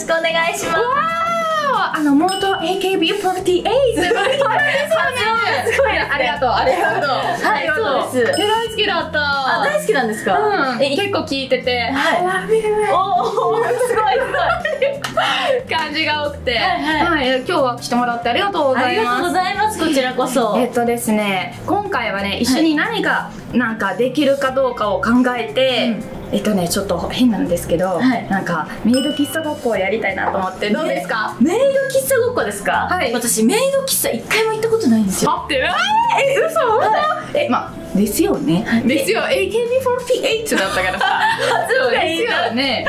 しくお願いします。わーあの元 AKB48 す。ごいす。ごい。ありがとう。ありがとう。はいそうです。大好きだった。あ、大好きなんですか？うん、え、結構聞いてて、はい。おお、すごいすごい。感じが多くて、はいはい。今日は来てもらってありがとうごありがとうざいます。ございます。こちらこそ。えっとですね、今回はね、一緒に何か、なんかできるかどうかを考えて、えっとね、ちょっと変なんですけど、はいなんかメイド喫茶ごっこをやりたいなと思って、どうですか？メイド喫茶ごっこですか？はい私メイド喫茶一回も行ったことないんですよ。待って、え、嘘？え、まあですよね。ですよ。AKB48 だったから さ。そうですよね。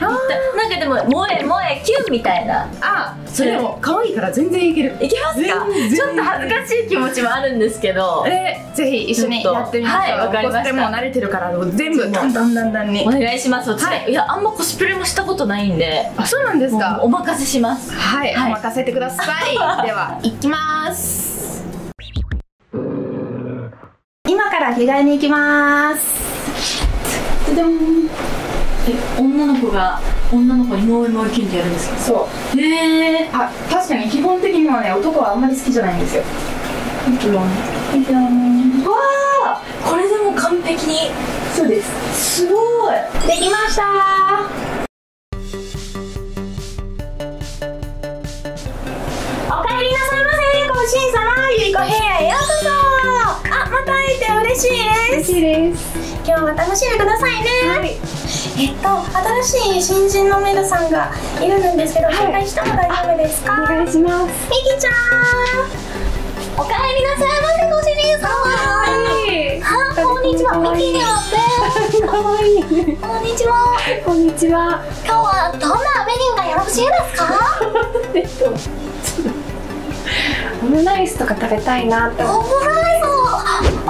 なんかでも萌え萌えキュンみたいな。あ、それでも可愛いから全然いける。いけますか？ちょっと恥ずかしい気持ちもあるんですけど。えー、ぜひ一緒にやってみましょう。はいわかりましたコスプレも慣れてるから全部だんだんだんだんにお。願いします。私はいいや、あんまコスプレもしたことないんで。あ、そうなんですか。お任せします。はい、はいお任せてください。では、行きます。から着替えに行きます。でもえ女の子が女の子に萌え萌えキュンってやるんですか？そう。へえあ、確かに基本的にはね、男はあんまり好きじゃないんですよ。わあこれでも完璧に。そうです。すごい。できました。お帰りなさいませ。ご主人様ゆりこ部屋へようこそて嬉しいです。嬉しいです。今日は楽しんでくださいね。はい。えっと新しい新人のメイドさんがいるんですけど、紹介しても大丈夫ですか？お願いします。みきちゃん。お帰りなさいませご主人様はこんにちは。ミキですかわいい。こんにちは。こんにちは。今日はどんなメニューがよろしいですか？オムライスとか食べたいなって。思オムライス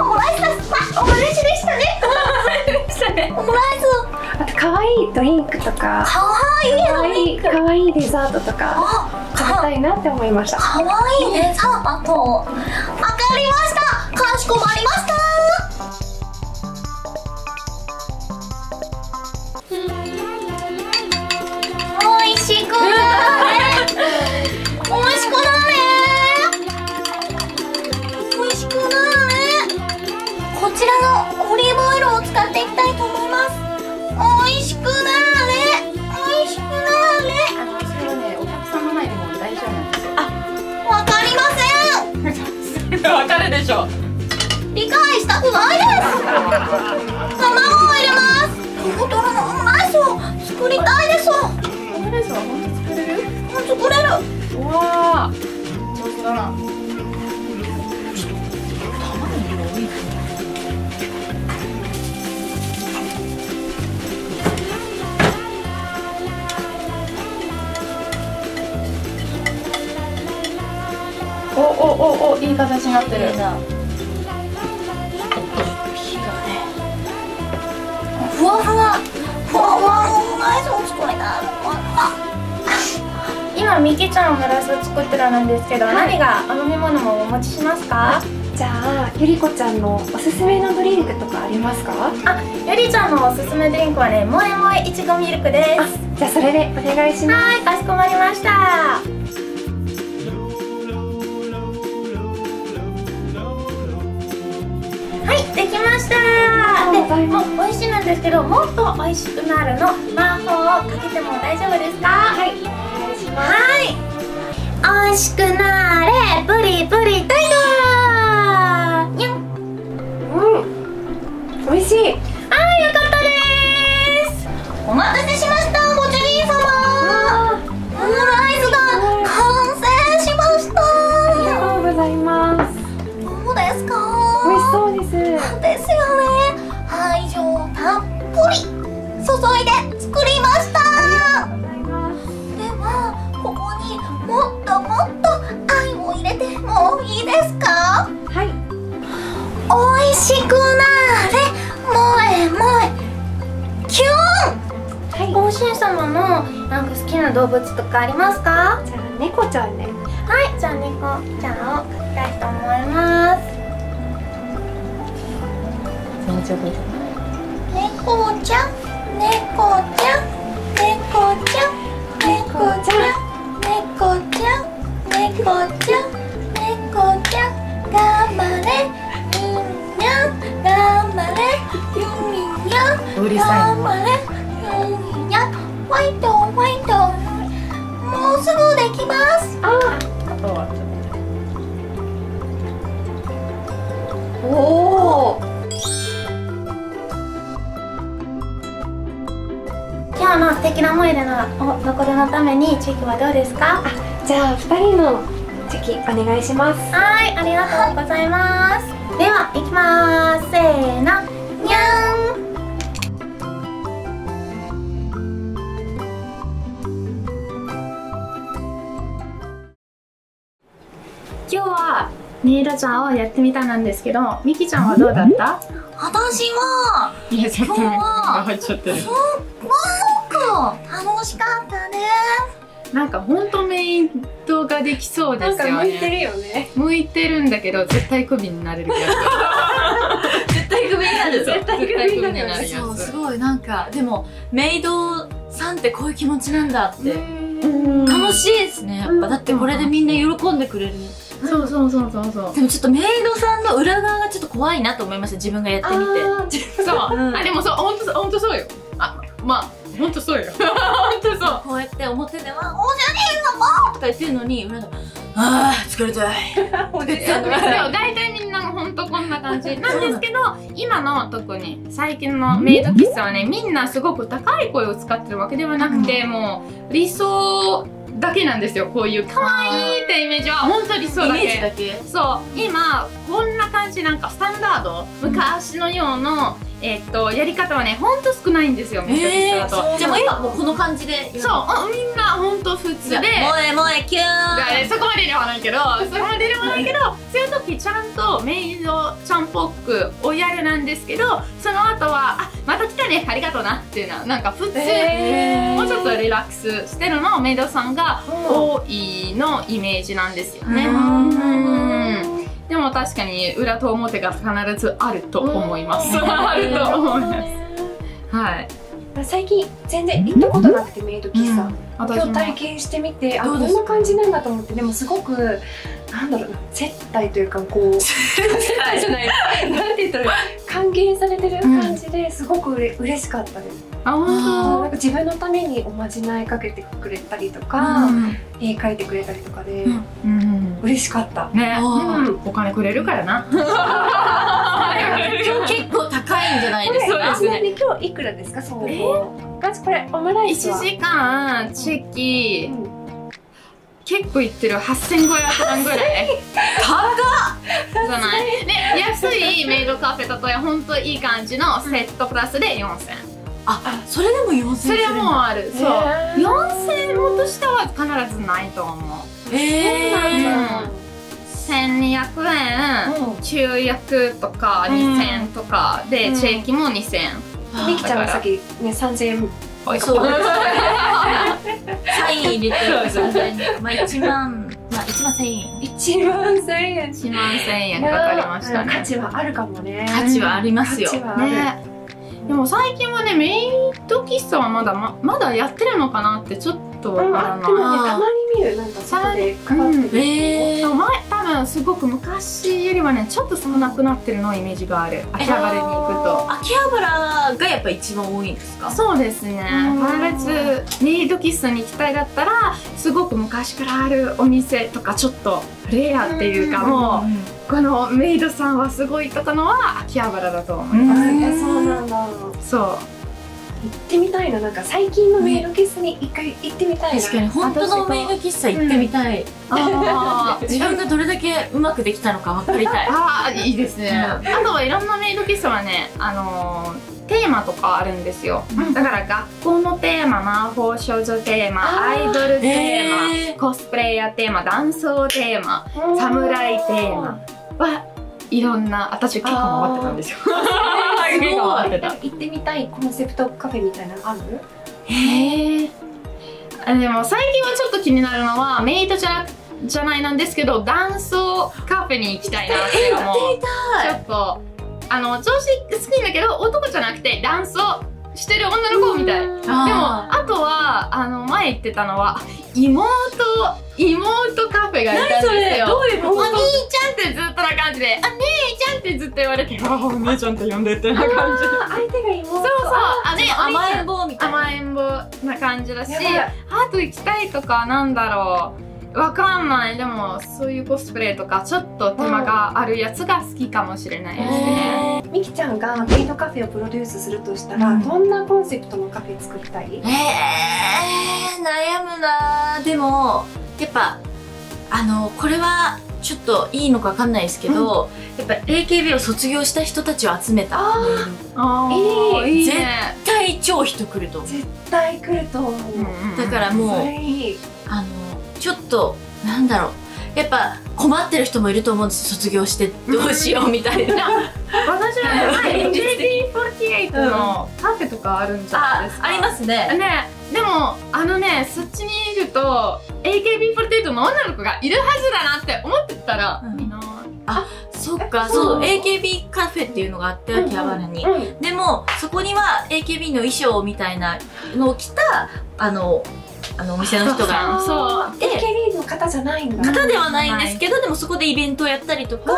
オムライスですあオムライスでしたね。オムライスあと可愛いドリンクとか、かわいい可愛い可愛いデザートとか。あ食べたいなって思いました。かわいいデザート。わかりました。かしこまりましたんわかるでしょ。理解したくないです。卵を入れます。のオムライスを作りたいです。オムライスは本当作れる？作れる。うわー。上手だ。なおおいい形になってる。なふわふわ。ふわふわ今みきちゃんオムライスを作ってるんですけど、何がお飲み物もお持ちしますか？じゃあ、ゆりこちゃんのおすすめのドリンクとかありますか？あゆりちゃんのおすすめドリンクはねもえもえいちごミルクです。じゃあそれでお願いします。はいかしこまりましたできました。でもう美味しいなんですけどもっと美味しくなるの魔法をかけても大丈夫ですか？はい。お願いします。はい。美味しくなれプリプリタイガー。にゃん。うん。美味しい。はいよかったです。お待たせしましたです。ですよね愛情たっぷり注いで作りました。ではここにもっともっと愛を入れてもいいですか？はい。美味しくなれ萌え萌えキュンはい。ご主人様のなんか好きな動物とかありますか？じゃあ猫ちゃんね。はいじゃあ猫ちゃんを描きたいと思いますもうちょっと猫ちゃん猫ちゃん猫ちゃん猫ちゃん猫ちゃん猫ちゃん猫ちゃん頑張れゆんにゃん頑張れゆんにゃん頑張れゆんにゃんファイトファイトもうすぐできますおお今日の素敵な思い出のお残りのためにチェキはどうですか？じゃあ二人のチェキお願いしますはい、ありがとうございます。では、いきます。せーの、にゃん。今日はネイルちゃんをやってみたなんですけど、ミキちゃんはどうだった？私はいやちょっと今日は入っなんかほんとメイドができそうですよね。るよね。向いてるんだけど絶対クビになれるや 絶対クビになるつ絶対クビになるやそうすつごい。なんかでもメイドさんってこういう気持ちなんだって。うん。楽しいですね。やっぱだってこれでみんな喜んでくれる。そうそうそうそうそう。でもちょっとメイドさんの裏側がちょっと怖いなと思いました自分がやってみて。そう、うん。あでもそう本当本当そうよ。あまあ本当そうよ。本当そう。こうやって表では「おじゃねえのも!」とか言ってるのに裏では「あー疲れたい」でも大体みんな本当こんな感じ。なんですけど今の特に最近のメイド喫茶はねみんなすごく高い声を使ってるわけではなくて、もう理想だけなんですよ。こういう可愛いってイメージは。本当理想だイメージけだけ。そう。今こんな感じ。なんかスタンダード。昔のような、えっとやり方はねほんと少ないんですよメイド喫茶だと、じゃあもう今もうこの感じで。そうあみんなほんと普通で。萌え萌えキューン。そこまでではないけどそこまでではないけどそういう時ちゃんとメイドちゃんっぽくおやるなんですけどその後は「あまた来たねありがとうな」っていうのはなんか普通、へー。もうちょっとリラックスしてるのをメイドさんが多いのイメージなんですよね。うんうんでも確かに裏と表が必ずあると思います。あると思います。はい。最近全然行ったことなくてメイド喫茶、私も。今日体験してみてあこんな感じなんだと思って。でもすごくなんだろうな接待というかこう 接待じゃない。なんて言ったら歓迎されてる感じですごくうれ嬉しかったです、あ本なんか自分のためにおまじないかけてくれたりとか、絵描いてくれたりとかで、うん当。うん。嬉しかった。ね、うんお金くれるからな。今日結構高いんじゃないですか？ちなみに今日いくらですか？総合まずこれオムライスは？1時間チェキうん。結構いってる8500円ぐらい。じゃない。で安いメイドカフェだと本当いい感じのセットプラスで4000あそれでも4000それもある。そう。へー。4000円としては必ずないと思うえうん。1200円うん中薬とか2000とかでうん。チェキも2000みきちゃんがさっきね3000円そう。サイン入れてるまあ1万まあ1万1000円。1万1000円。1万1000円かかりましたね。価値はあるかもね。価値はありますよ。ね。でも最近はねメイドはまだままだやってるのかなってちょっとわうん、からない、たまに見るなんか外でかかってる、えそう前多分すごく昔よりはねちょっと少なくなってるのイメージがある。秋葉原に行くと。秋葉原がやっぱ一番多いんですか？そうですね。うん。必ずメイド喫茶に行きたいだったらすごく昔からあるお店とかちょっとレアっていうかもうこのメイドさんはすごいとかのは秋葉原だと思いまあす、いやそうなんだ。行そうってみたいななんか最近のメイド喫茶に一回行ってみたいな。確かに本当のメイド喫茶行ってみたい、あー。自分がどれだけうまくできたのか分かりたい。あーいいですね、あとはいろんなメイド喫茶はねあのーテーマとかあるんですよ、だから学校のテーマ魔法少女テーマアあー。イドルテーマ、えー。コスプレイヤーテーマダンステーマ侍テーマはいろんな私結構回ってたんですよ 結構回ってた行ってみたいコンセプトカフェみたいなのある？へえでも最近はちょっと気になるのはメイドじゃなじゃないなんですけどダンスカフェに行きたいなっていうのもちょっとあの、調子好きんだけど、男じゃなくて、ダンスをしてる女の子みたい。でも、ああとは、あの、前言ってたのは、妹、妹カフェがいたんですよ。お兄ちゃんってずっとな感じで、あ、姉ちゃんってずっと言われて、あ、お姉ちゃんって呼んでってな感じ。あ相手が妹そうそう、あ、ね、甘えん坊みたいな甘えん坊な感じだし、やばいあと行きたいとか、なんだろう。わかんない。でも、そういうコスプレとか、ちょっと手間があるやつが好きかもしれないですね。みきちゃんがメイドカフェをプロデュースするとしたら、うんどんなコンセプトのカフェ作りたい？えー、悩むなーでもやっぱあのこれはちょっといいのかわかんないですけど、やっぱ AKB を卒業した人たちを集めた。ああいい絶ね。絶対超人来ると思う。絶対来ると思う、だからもそうあのちょっとなんだろう。やっぱ困ってる人もいると思うんです。卒業してどうしようみたいな。私はね、JB48 のカフェとかあるんじゃないですか。ありますね。ね、でも、あのね、そっちにいると、AKB48 の女の子がいるはずだなって思ってたら、うん。いない。そっか。そそう。う AKB カフェっていうのがあって秋葉原に、うんでもそこには AKB の衣装みたいなのを着たあのあのお店の人が。そう。AKB の方じゃないんだ方ではないんですけどでもそこでイベントをやったりとか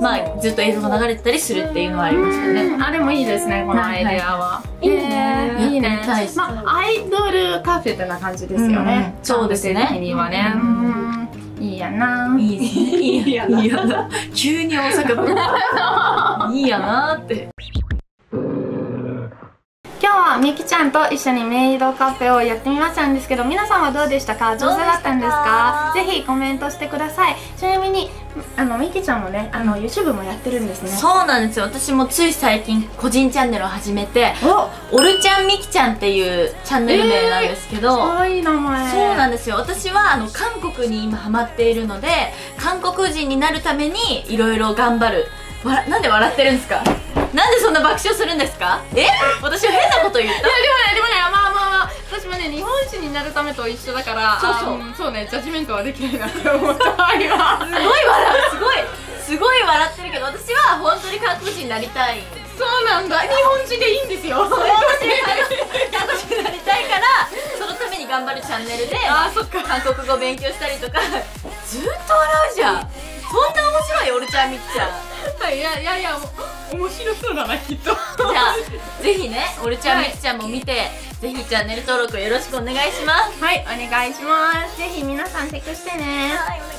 まあずっと映像が流れてたりするっていうのはありましたね。あ、でもいいですね、このアイデアは。いいね。いいね。まあ、アイドルカフェってな感じですよね。うん。そうですね。的にはね。ううん。いいやな。いい。やな。いいやな。急に大阪弁 いいやなってはみきちゃんと一緒にメイドカフェをやってみましたんですけど皆さんはどうでしたか？上手だったんですか？ぜひコメントしてください。ちなみにあのみきちゃんもねあの YouTube もやってるんですね。そうなんですよ。私もつい最近個人チャンネルを始めてお！オルちゃんみきちゃんっていうチャンネル名なんですけど、かわいい名前。そうなんですよ。私はあの韓国に今ハマっているので韓国人になるためにいろいろ頑張る。わらなんで笑ってるんですか？なんでそんな爆笑するんですか？え？私は変なこと言った。いやでもねでもねまあまあまあ私もね日本人になるためと一緒だからそうそう。んそうねジャッジメントはできないなって思った今す。ごい笑うすごいすごい笑ってるけど私は本当に韓国人になりたい。そうなんだ。日本人でいいんですよ。そう私韓国人になりたいからそのために頑張るチャンネルであーそっか。韓国語勉強したりとか。ずっと笑うじゃん。そんな面白いオルちゃんみっちゃんいやいやいや面白そうだなきっと。じゃあぜひねオルちゃんみっちゃんも見て、ぜひチャンネル登録よろしくお願いします。はいお願いします。ぜひ皆さんチェックしてね。はい